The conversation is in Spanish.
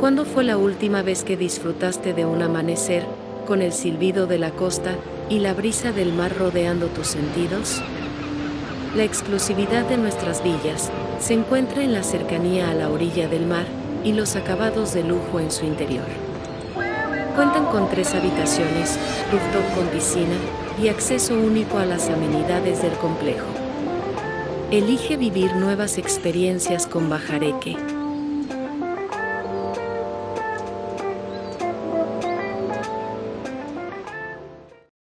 ¿Cuándo fue la última vez que disfrutaste de un amanecer, con el silbido de la costa y la brisa del mar rodeando tus sentidos? La exclusividad de nuestras villas se encuentra en la cercanía a la orilla del mar y los acabados de lujo en su interior. Cuentan con tres habitaciones, rooftop con piscina y acceso único a las amenidades del complejo. Elige vivir nuevas experiencias con Bajareque